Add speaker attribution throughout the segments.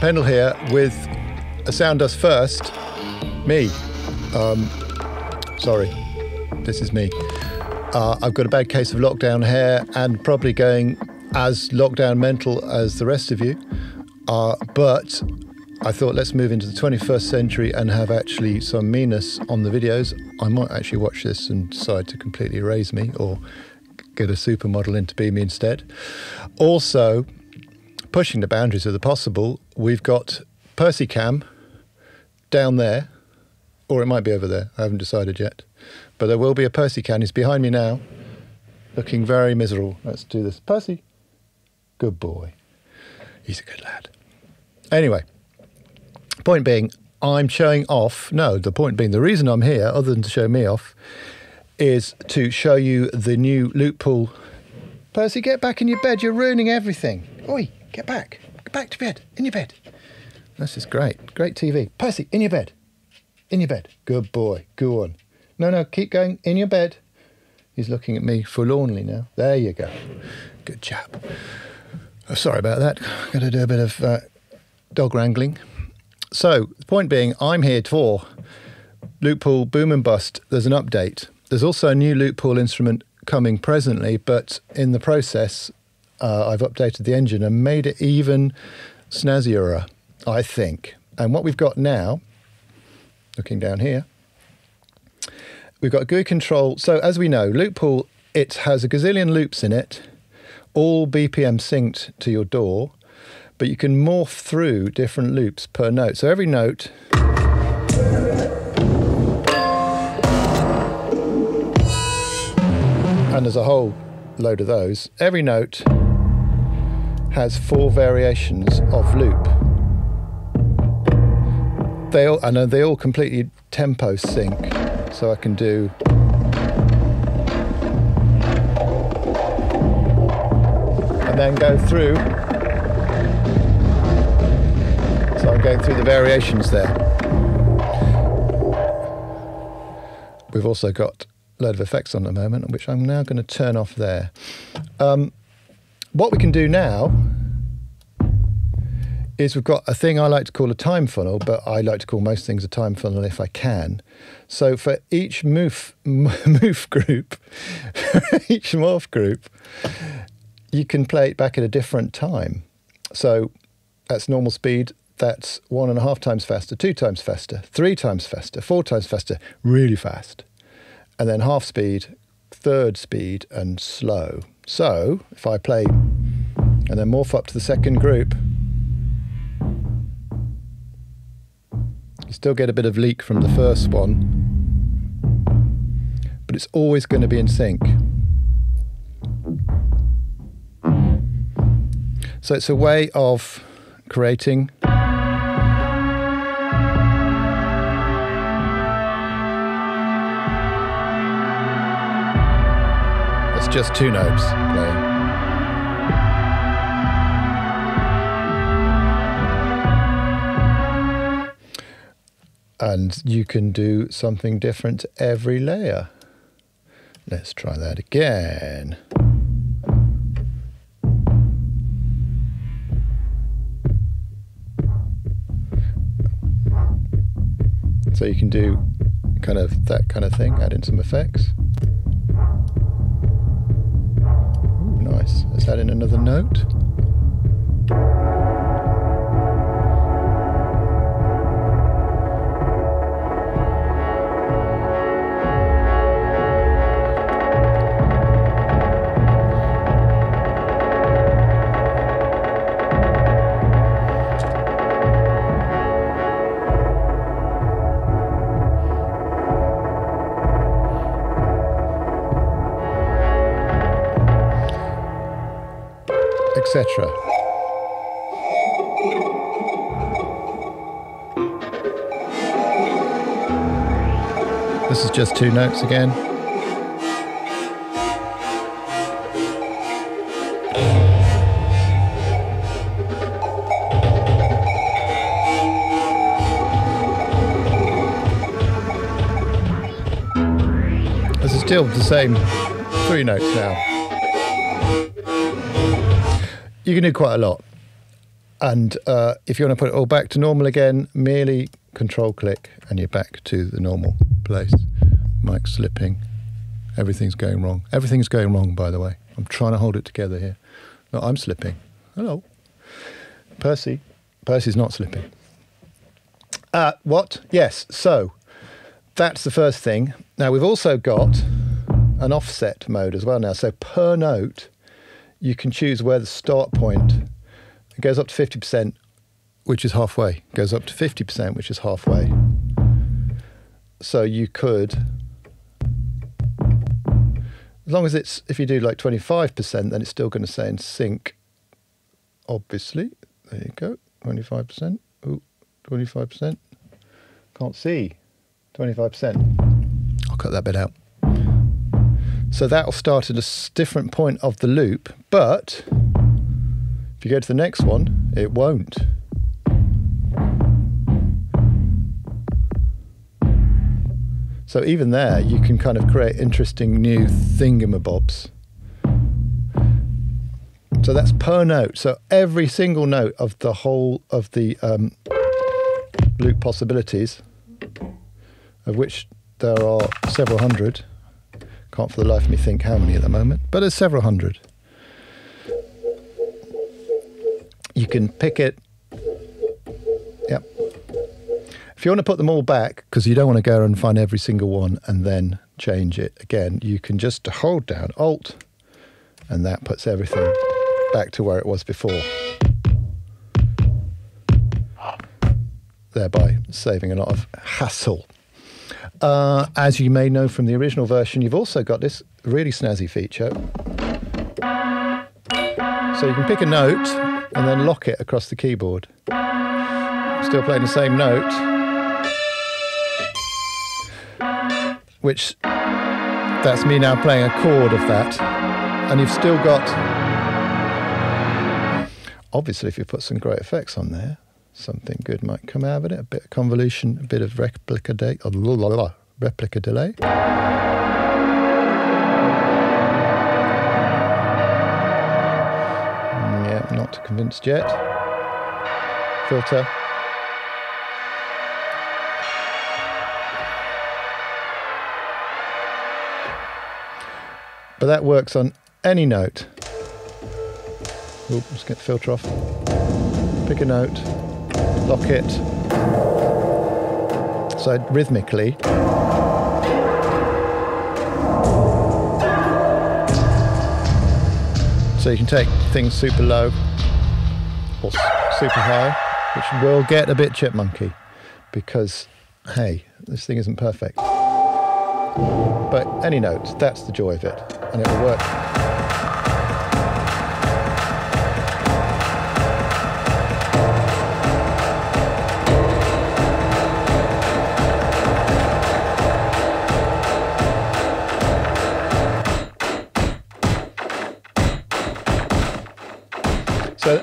Speaker 1: Pendle here with a Sound Dust first. Me. Um, sorry, this is me. Uh, I've got a bad case of lockdown hair and probably going as lockdown mental as the rest of you. Uh, but I thought let's move into the 21st century and have actually some meanness on the videos. I might actually watch this and decide to completely erase me or get a supermodel in to be me instead. Also, pushing the boundaries of the possible, we've got Percy Cam down there, or it might be over there. I haven't decided yet. But there will be a Percy Cam. He's behind me now, looking very miserable. Let's do this. Percy, good boy. He's a good lad. Anyway, point being, I'm showing off. No, the point being, the reason I'm here, other than to show me off, is to show you the new loop pool. Percy, get back in your bed. You're ruining everything. Oi, get back. Get back to bed. In your bed. This is great. Great TV. Percy, in your bed. In your bed. Good boy. Go on. No, no, keep going. In your bed. He's looking at me forlornly now. There you go. Good chap. Oh, sorry about that. Got to do a bit of uh, dog wrangling. So, the point being, I'm here for loop pool boom and bust. There's an update. There's also a new loop pool instrument coming presently, but in the process, uh, I've updated the engine and made it even snazzier, I think. And what we've got now, looking down here, we've got GUI control. So as we know, loop pool, it has a gazillion loops in it, all BPM synced to your DAW, but you can morph through different loops per note. So every note and there's a whole load of those. Every note has four variations of loop. They all, and they all completely tempo sync, so I can do. And then go through. So I'm going through the variations there. We've also got a load of effects on at the moment, which I'm now going to turn off there. Um, what we can do now is we've got a thing I like to call a time funnel, but I like to call most things a time funnel if I can. So for each move move group, each morph group, you can play it back at a different time. So that's normal speed. That's one and a half times faster, two times faster, three times faster, four times faster, really fast and then half speed, third speed, and slow. So if I play and then morph up to the second group, you still get a bit of leak from the first one, but it's always going to be in sync. So it's a way of creating just two notes playing. And you can do something different every layer. Let's try that again. So you can do kind of that kind of thing, add in some effects. Add in another note. Etc. This is just two notes again. This is still the same three notes now you can do quite a lot. and uh, if you want to put it all back to normal again, merely control click and you're back to the normal place. Mic slipping. Everything's going wrong. Everything's going wrong, by the way. I'm trying to hold it together here. No, I'm slipping. Hello. Percy. Percy's not slipping. Uh, what? Yes. So that's the first thing. Now we've also got an offset mode as well now. So per note, you can choose where the start point. It goes up to 50%, which is halfway. It goes up to 50%, which is halfway. So you could, as long as it's, if you do like 25%, then it's still going to say in sync, obviously. There you go, 25%. Ooh, 25%. Can't see. 25%. I'll cut that bit out. So that'll start at a different point of the loop, but if you go to the next one, it won't. So even there, you can kind of create interesting new thingamabobs. So that's per note. So every single note of the whole of the um, loop possibilities, of which there are several hundred. Can't for the life of me think how many at the moment, but there's several hundred. You can pick it. Yep. If you want to put them all back, because you don't want to go and find every single one and then change it again, you can just hold down Alt, and that puts everything back to where it was before. Thereby saving a lot of hassle. Uh, as you may know from the original version, you've also got this really snazzy feature. So you can pick a note and then lock it across the keyboard. Still playing the same note, which that's me now playing a chord of that. And you've still got, obviously, if you put some great effects on there, something good might come out of it. A bit of convolution, a bit of Replika, de- oh, Replika delay. Mm, yeah, not convinced yet. Filter. But that works on any note. Oop, let's get the filter off. Pick a note, lock it. So rhythmically. So you can take things super low or super high, which will get a bit chipmunky because, hey, this thing isn't perfect. But any note, that's the joy of it, and it will work.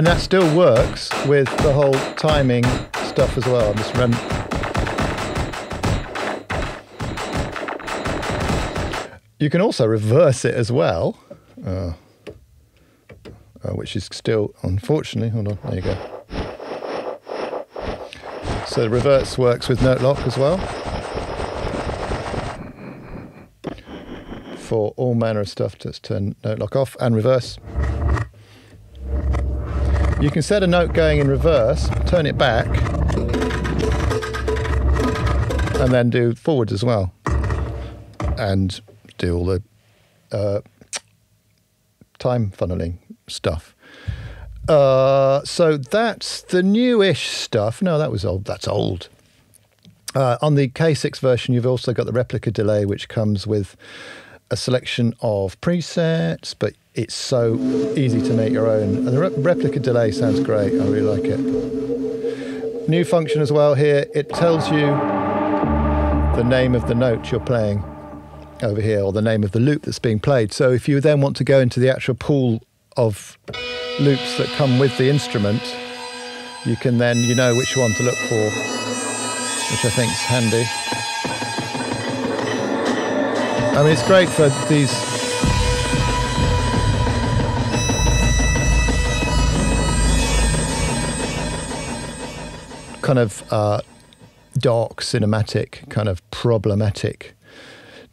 Speaker 1: And that still works with the whole timing stuff as well. Just run. You can also reverse it as well, uh, uh, which is still, unfortunately, hold on, there you go. So the reverse works with note lock as well. For all manner of stuff, just turn note lock off and reverse. You can set a note going in reverse, turn it back, and then do forwards as well. And do all the uh, time funneling stuff. Uh, so that's the newish stuff. No, that was old. That's old. Uh, on the K6 version, you've also got the Replika delay, which comes with a selection of presets, but it's so easy to make your own. And the re- Replika delay sounds great. I really like it. New function as well here. It tells you the name of the note you're playing over here, or the name of the loop that's being played. So if you then want to go into the actual pool of loops that come with the instrument, you can then you know which one to look for, which I think is handy. I mean, it's great for these. Kind of uh, dark, cinematic, kind of problematic,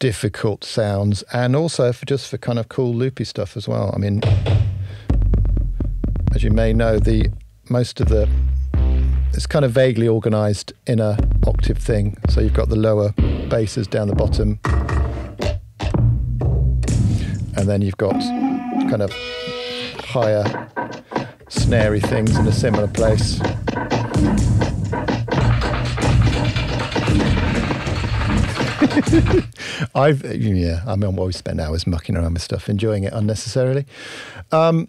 Speaker 1: difficult sounds, and also for just for kind of cool loopy stuff as well. I mean, as you may know, the most of the it's kind of vaguely organized in a octave thing. So you've got the lower basses down the bottom, and then you've got kind of higher snary things in a similar place. I've yeah, I mean, I always spend hours mucking around with stuff, enjoying it unnecessarily. Um,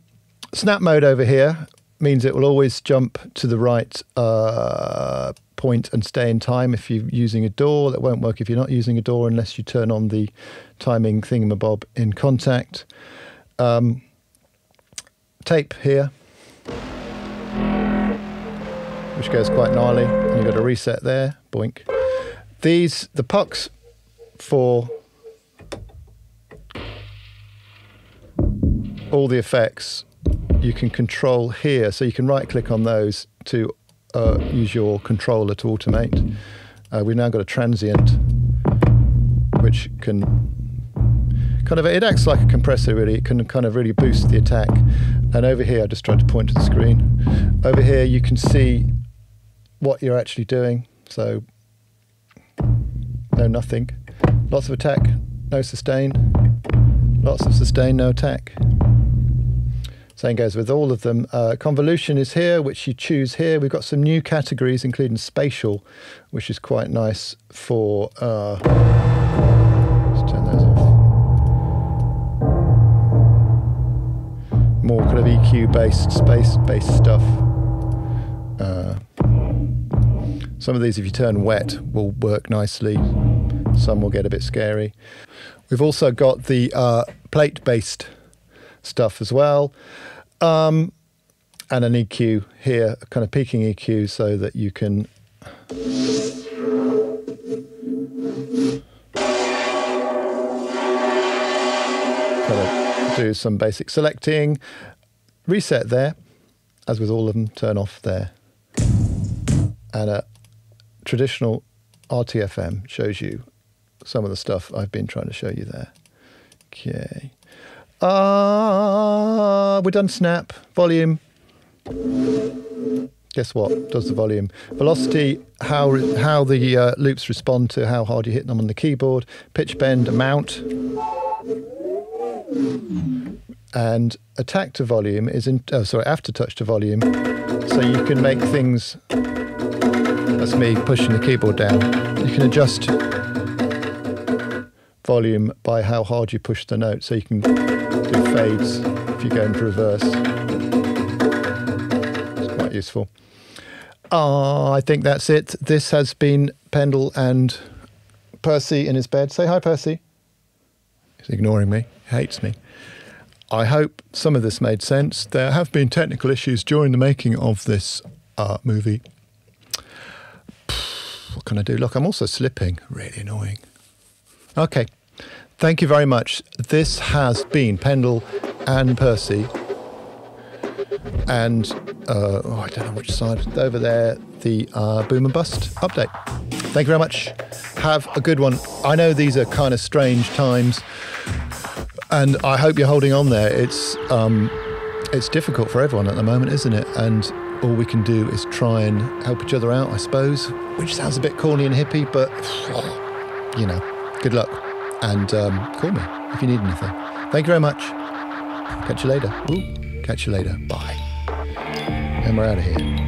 Speaker 1: snap mode over here means it will always jump to the right uh, point and stay in time if you're using a DAW. That won't work if you're not using a DAW unless you turn on the timing thingamabob in Kontakt. Um, tape here, which goes quite gnarly, and you've got a reset there. Boink. These the pucks for all the effects you can control here. So you can right click on those to uh, use your controller to automate. Uh, we've now got a transient which can kind of, it acts like a compressor really. It can kind of really boost the attack. And over here, I just tried to point to the screen. Over here, you can see what you're actually doing. So no nothing. Lots of attack, no sustain. Lots of sustain, no attack. Same goes with all of them. Uh, convolution is here, which you choose here. We've got some new categories, including spatial, which is quite nice for. Uh, let's turn those off. More kind of EQ based, space based stuff. Uh, some of these, if you turn wet, will work nicely. Some will get a bit scary. We've also got the uh, plate based stuff as well. Um, and an EQ here, kind of peaking EQ, so that you can do some basic selecting. Reset there, as with all of them, turn off there. And a traditional RTFM shows you some of the stuff I've been trying to show you there. Okay. Ah, uh, we're done snap. Volume. Guess what? Does the volume. Velocity, how, how the uh, loops respond to how hard you hit them on the keyboard. Pitch bend, amount. And attack to volume is in, oh, sorry, aftertouch to volume. So you can make things, that's me pushing the keyboard down. You can adjust volume by how hard you push the note. So you can do fades if you go into reverse. It's quite useful. Uh, I think that's it. This has been Pendle and Percy in his bed. Say hi, Percy. He's ignoring me. He hates me. I hope some of this made sense. There have been technical issues during the making of this uh, movie. What can I do? Look, I'm also slipping. Really annoying. Okay. Thank you very much. This has been Pendle and Percy. And uh, oh, I don't know which side. Over there, the uh, Boom and Bust update. Thank you very much. Have a good one. I know these are kind of strange times, and I hope you're holding on there. It's um, it's difficult for everyone at the moment, isn't it? And all we can do is try and help each other out, I suppose. Which sounds a bit corny and hippie, but you know, good luck and um, call me if you need anything. Thank you very much. Catch you later. Ooh, catch you later. Bye. And we're out of here.